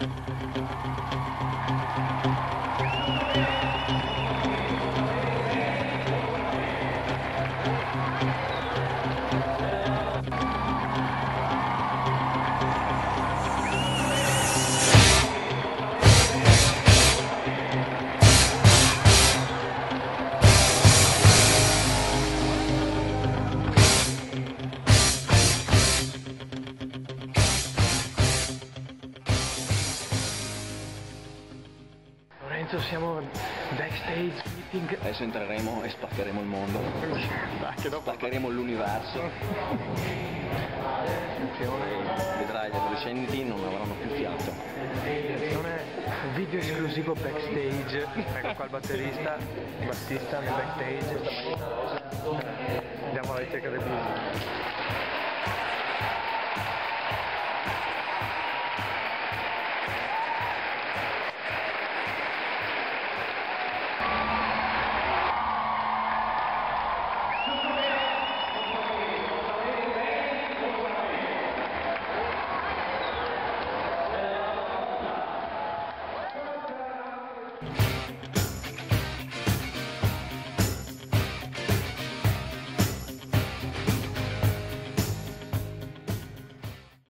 thank you Lorenzo, siamo backstage meeting. Adesso entreremo e spaccheremo il mondo. Anche dopo. Spaccheremo l'universo. Vedrai, gli adolescenti non avranno più fiato. Attenzione, video esclusivo backstage. Ecco qua il batterista, Battista nel backstage. Andiamo alla ricerca del video.